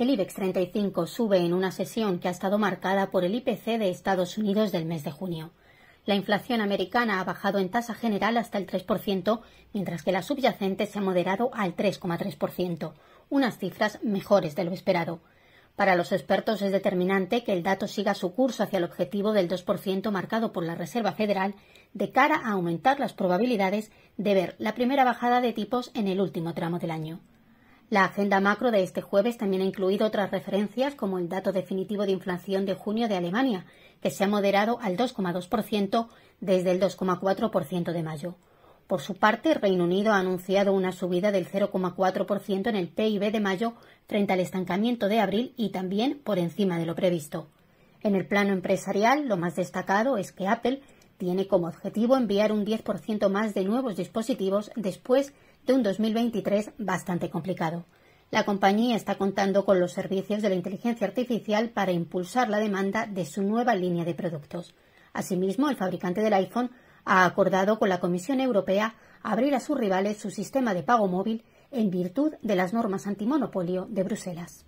El IBEX 35 sube en una sesión que ha estado marcada por el IPC de Estados Unidos del mes de junio. La inflación americana ha bajado en tasa general hasta el 3%, mientras que la subyacente se ha moderado al 3,3%, unas cifras mejores de lo esperado. Para los expertos es determinante que el dato siga su curso hacia el objetivo del 2% marcado por la Reserva Federal de cara a aumentar las probabilidades de ver la primera bajada de tipos en el último tramo del año. La agenda macro de este jueves también ha incluido otras referencias como el dato definitivo de inflación de junio de Alemania, que se ha moderado al 2,2% desde el 2,4% de mayo. Por su parte, Reino Unido ha anunciado una subida del 0,4% en el PIB de mayo frente al estancamiento de abril y también por encima de lo previsto. En el plano empresarial, lo más destacado es que Apple tiene como objetivo enviar un 10% más de nuevos dispositivos después de un 2023 bastante complicado. La compañía está contando con los servicios de la inteligencia artificial para impulsar la demanda de su nueva línea de productos. Asimismo, el fabricante del iPhone ha acordado con la Comisión Europea abrir a sus rivales su sistema de pago móvil en virtud de las normas antimonopolio de Bruselas.